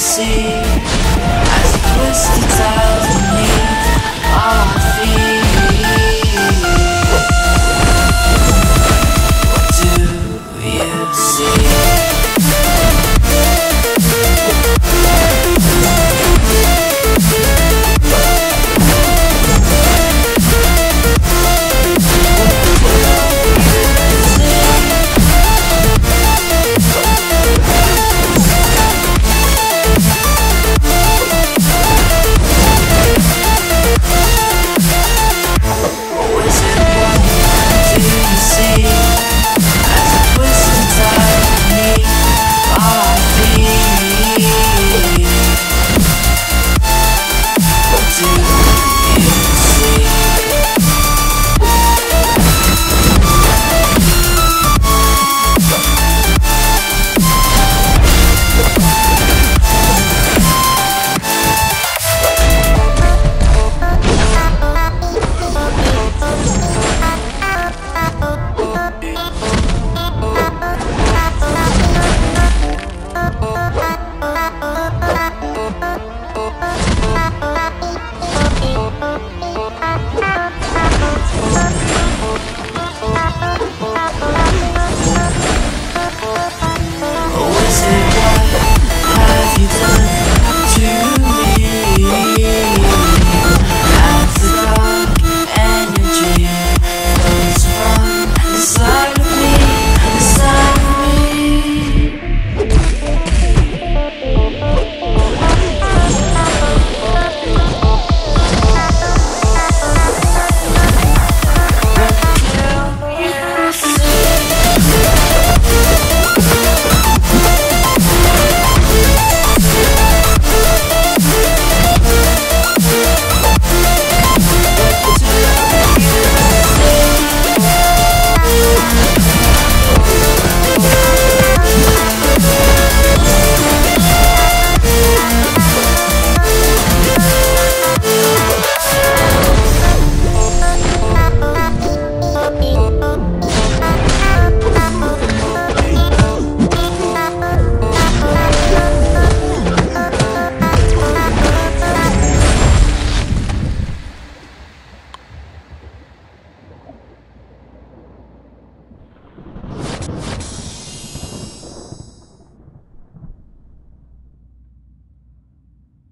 see as twisted.